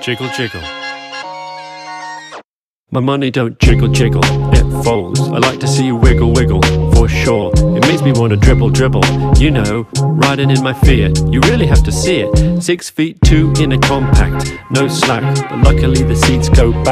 Jiggle, jiggle. My money don't jiggle, jiggle, it folds. I like to see you wiggle, wiggle, for sure. It makes me want to dribble, dribble. You know, riding in my Fiat. You really have to see it. Six feet two in a compact, no slack. But luckily the seats go back.